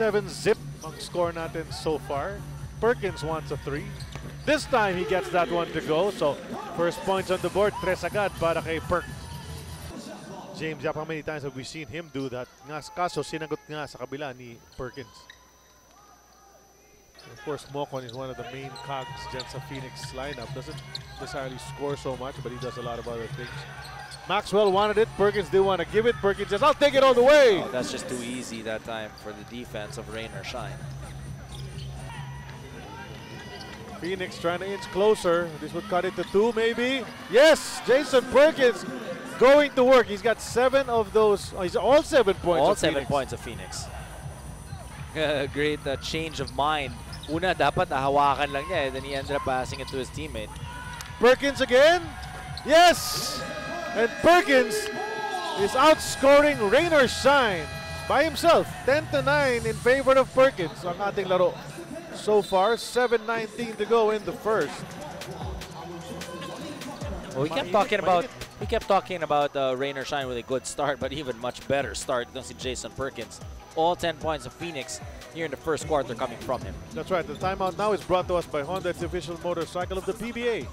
27 zip ang score natin so far. Perkins wants a three. This time he gets that one to go. So first points on the board, tres agad para kay Perk. James, how many times have we seen him do that? Kaso sinagot nga sa kabila ni Perkins. Of course, Mocon is one of the main cogs dyan sa Phoenix lineup. Doesn't necessarily score so much, but he does a lot of other things. Maxwell wanted it. Perkins didn't want to give it. Perkins says, I'll take it all the way. Oh, that's just too easy that time for the defense of Rain or Shine. Phoenix trying to inch closer. This would cut it to two, maybe. Yes, Jason Perkins going to work. He's got seven of those. Oh, he's all seven points. All of seven Phoenix. points of Phoenix. Great uh, change of mind. Una, dapat nahawakan lang niya, eh, then he ended up passing it to his teammate. Perkins again. Yes, and Perkins is outscoring Rain or Shine by himself. 10 to 9 in favor of Perkins ang ating laro. So far, 7.19 to go in the first. Well, we kept talking about we kept talking about uh, Rain or Shine with a good start, but even much better start than si Jason Perkins. All 10 points of Phoenix here in the first quarter coming from him. That's right. The timeout now is brought to us by Honda, its official motorcycle of the PBA.